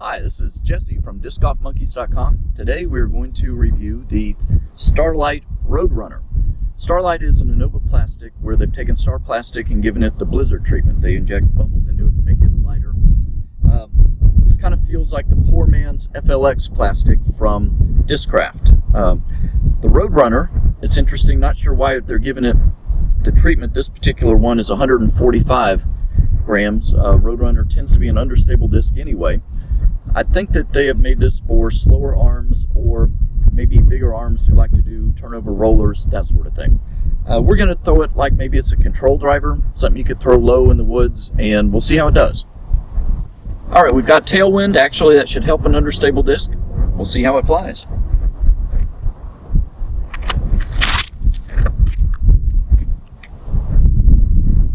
Hi, this is Jesse from DiscGolfMonkeys.com. Today we're going to review the Starlite Roadrunner. Starlite is an Innova plastic where they've taken Star Plastic and given it the blizzard treatment. They inject bubbles into it to make it lighter. Uh, this kind of feels like the poor man's FLX plastic from Discraft. Uh, the Roadrunner, it's interesting, not sure why they're giving it the treatment. This particular one is 145 grams. Uh, Roadrunner tends to be an understable disc anyway. I think that they have made this for slower arms or maybe bigger arms who like to do turnover rollers, that sort of thing. Uh, we're going to throw it like maybe it's a control driver, something you could throw low in the woods, and we'll see how it does. All right, we've got tailwind. Actually, that should help an understable disc. We'll see how it flies.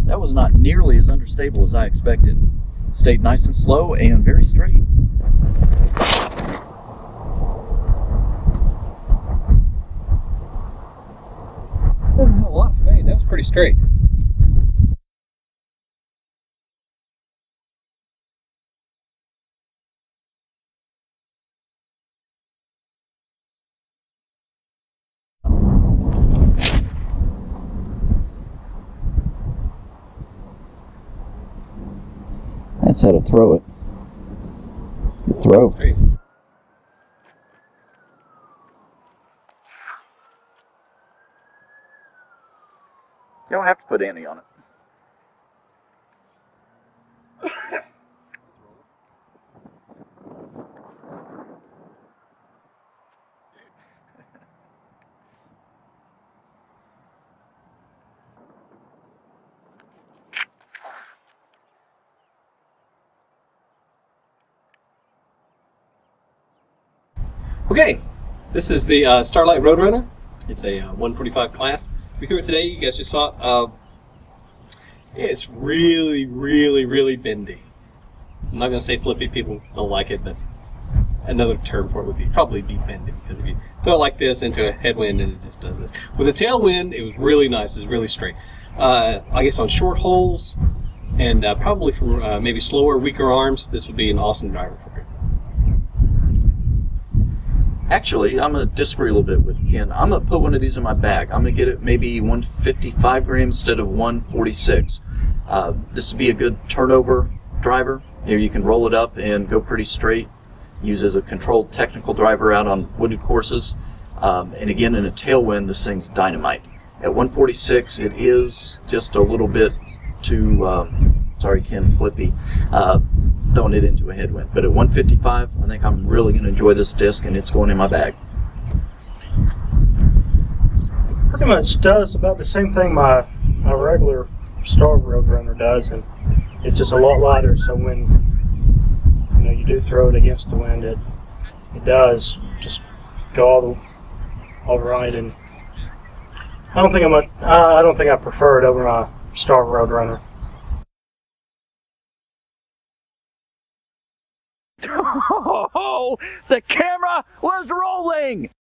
That was not nearly as understable as I expected. Stayed nice and slow and very straight. A lot of fade. That was pretty straight. That's how to throw it. Good throw. You don't have to put any on it. Okay, this is the uh, Starlite Roadrunner. It's a uh, 145 class. We threw it today. You guys just saw it. Uh, it's really, really, really bendy. I'm not going to say flippy. People don't like it, but another term for it would be probably be bendy because if you throw it like this into a headwind and it just does this. With a tailwind, it was really nice. It was really straight. Uh, I guess on short holes and uh, probably for uh, maybe slower, weaker arms, this would be an awesome driver for. Actually, I'm gonna disagree a little bit with Ken. I'm gonna put one of these in my bag. I'm gonna get it maybe 155 grams instead of 146. Uh, this would be a good turnover driver. You, know, you can roll it up and go pretty straight. Use as a controlled technical driver out on wooded courses. Um, and again, in a tailwind, this thing's dynamite. At 146, it is just a little bit too, um, sorry, Ken, flippy. Uh, throwing it into a headwind. But at 155, I think I'm really going to enjoy this disc, and it's going in my bag. pretty much does about the same thing my my regular Star Roadrunner does, and it's just a lot lighter. So when you know you do throw it against the wind, it it does just go all the all right. And I don't think I'm I I don't think I prefer it over my Star Roadrunner. Oh, the camera was rolling!